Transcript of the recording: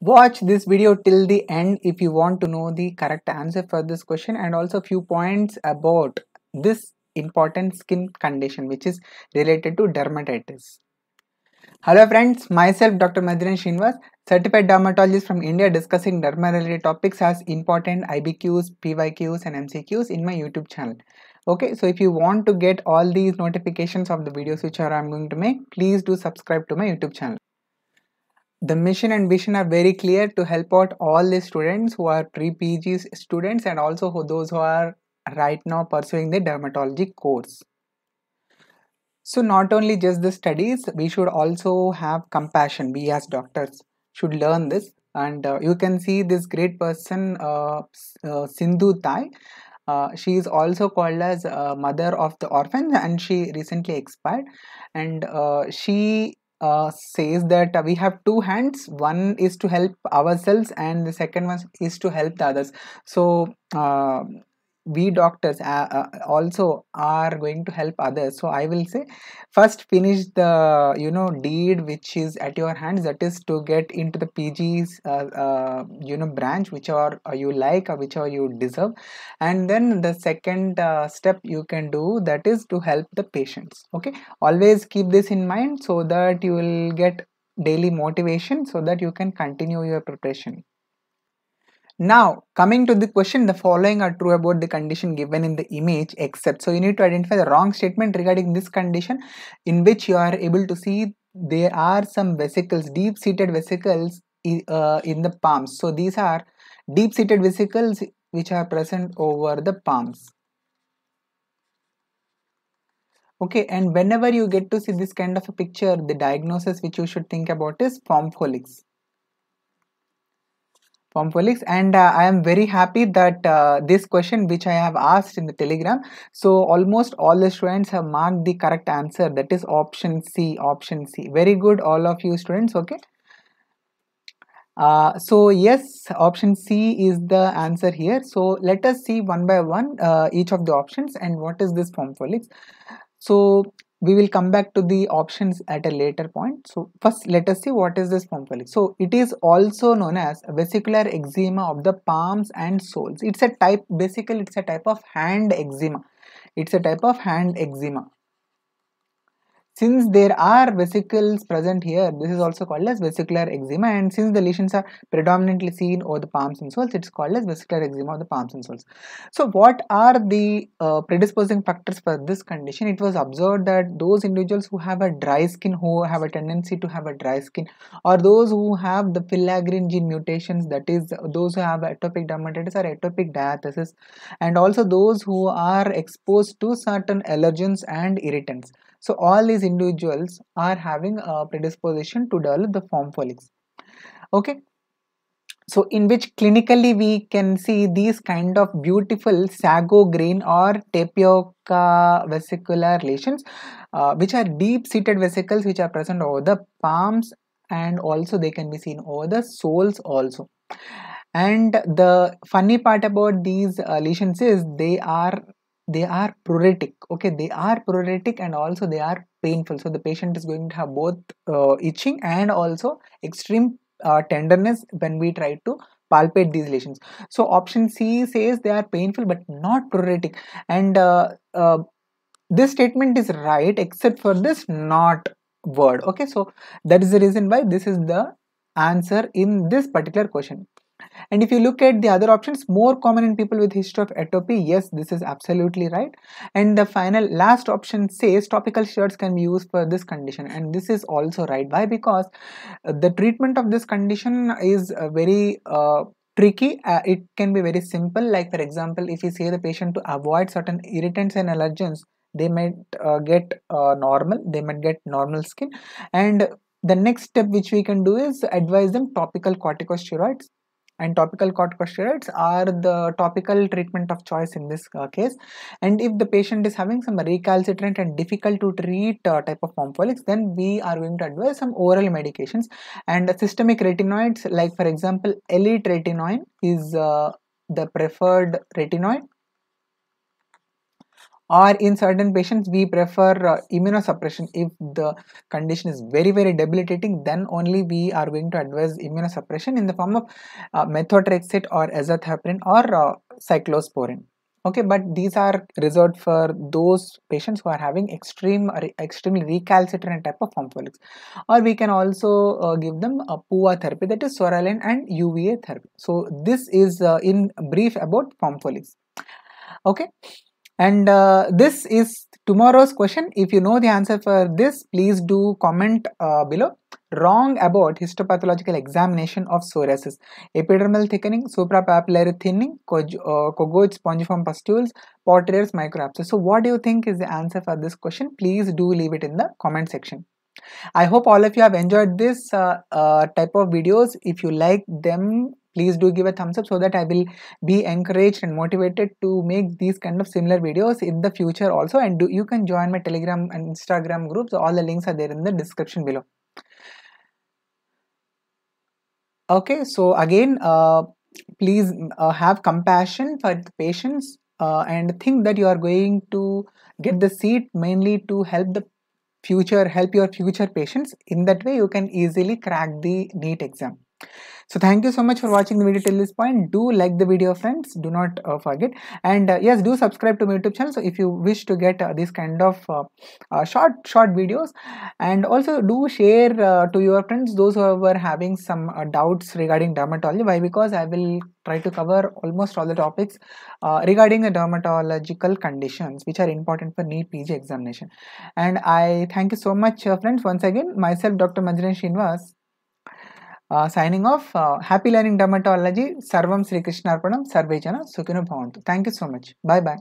Watch this video till the end if you want to know the correct answer for this question and also a few points about this important skin condition which is related to dermatitis. Hello friends, myself Dr. Maddineni Srinivas, certified dermatologist from India discussing dermatology topics as important IBQs, PYQs and MCQs in my YouTube channel. Okay, so if you want to get all these notifications of the videos which are I'm going to make, please do subscribe to my YouTube channel. The mission and vision are very clear to help out all the students who are pre-PG students and also who, those who are right now pursuing the dermatology course. So not only just the studies, we should also have compassion. We as doctors should learn this. And uh, you can see this great person, uh, uh, Sindhu Tai. Uh, she is also called as uh, mother of the orphans and she recently expired and uh, she uh, says that we have two hands. One is to help ourselves and the second one is to help the others. So uh, we doctors uh, uh, also are going to help others. So i will say first finish the you know deed which is at your hands. That is to get into the pg's uh, uh, you know branch which are you like or which are you deserve. And then the second uh, step you can do that is to help the patients. Okay? Always keep this in mind so that you will get daily motivation so that you can continue your preparation now, coming to the question, the following are true about the condition given in the image except. So, you need to identify the wrong statement regarding this condition in which you are able to see there are some vesicles, deep-seated vesicles uh, in the palms. So, these are deep-seated vesicles which are present over the palms. Okay, and whenever you get to see this kind of a picture, the diagnosis which you should think about is Pompholyx Pompholyx and uh, I am very happy that uh, this question which I have asked in the telegram. So almost all the students have marked the correct answer. That is option C option C. Very good all of you students. Okay. Uh, so yes option C is the answer here. So let us see one by one uh, each of the options and what is this Pompholyx so we will come back to the options at a later point. So first let us see what is this Pomfolic. So it is also known as vesicular eczema of the palms and soles. It's a type basically it's a type of hand eczema. It's a type of hand eczema. Since there are vesicles present here, this is also called as vesicular eczema and since the lesions are predominantly seen over the palms and soles, it's called as vesicular eczema of the palms and soles. So what are the uh, predisposing factors for this condition? It was observed that those individuals who have a dry skin, who have a tendency to have a dry skin or those who have the filaggrin gene mutations, that is those who have atopic dermatitis or atopic diathesis and also those who are exposed to certain allergens and irritants so all these individuals are having a predisposition to develop the Pompholyx. Okay. So in which clinically we can see these kind of beautiful sago grain or tapioca vesicular lesions uh, which are deep seated vesicles which are present over the palms and also they can be seen over the soles also and the funny part about these uh, lesions is they are they are pruritic okay? They are pruritic and also they are painful. So the patient is going to have both uh, itching and also extreme uh, tenderness when we try to palpate these lesions. So option c says they are painful but not pruritic. And uh, uh this statement is right except for this not word okay? So that is the reason why this is the answer in this particular question and if you look at the other options, more common in people with history of atopy, yes, this is absolutely right. And the final last option says topical steroids can be used for this condition. And this is also right. Why? Because uh, the treatment of this condition is uh, very uh, tricky uh, it can be very simple like for example if you say the patient to avoid certain irritants and allergens they might uh, get uh, normal they might get normal skin and the next step which we can do is advise them topical corticosteroids and topical corticosteroids are the topical treatment of choice in this uh, case. And if the patient is having some recalcitrant and difficult to treat uh, type of pompholyx then we are going to advise some oral medications. And systemic retinoids like for example alitretinoin is uh, the preferred retinoid or in certain patients we prefer uh, immunosuppression. If the condition is very very debilitating then only we are going to advise immunosuppression in the form of uh, methotrexate or azathioprine or uh, cyclosporin okay but these are reserved for those patients who are having extreme extremely recalcitrant type of pompholyx or we can also uh, give them a PUVA therapy that is psoralen and UVA therapy. So this is uh, in brief about pompholyx okay and uh, this is tomorrow's question. If you know the answer for this please do comment uh, below. Wrong about histopathological examination of psoriasis. Epidermal thickening suprapapillary thinning uh, Kogoj spongiform pustules Pautrier's microabscess so what do you think is the answer for this question? Please do leave it in the comment section. I hope all of you have enjoyed this uh, uh, type of videos. If you like them please do give a thumbs up so that i will be encouraged and motivated to make these kind of similar videos in the future also. And do, you can join my telegram and instagram groups. All the links are there in the description below. Okay so again uh, please uh, have compassion for the patients uh, and think that you are going to get the seat mainly to help the future help your future patients. In that way you can easily crack the NEET exam so thank you so much for watching the video till this point. Do like the video friends. Do not uh, forget. And uh, yes do subscribe to my youtube channel. So if you wish to get uh, this kind of uh, uh, short short videos. And also do share uh, to your friends those who were having some doubts regarding dermatology. Why? Because i will try to cover almost all the topics regarding the dermatological conditions which are important for NEET PG examination. And i thank you so much friends once again. Myself dr Maddineni srinivas signing off happy learning dermatology సర్వం శ్రీకృష్ణార్పణం సర్వేజన సుఖిన భవంతు. Thank you so much bye bye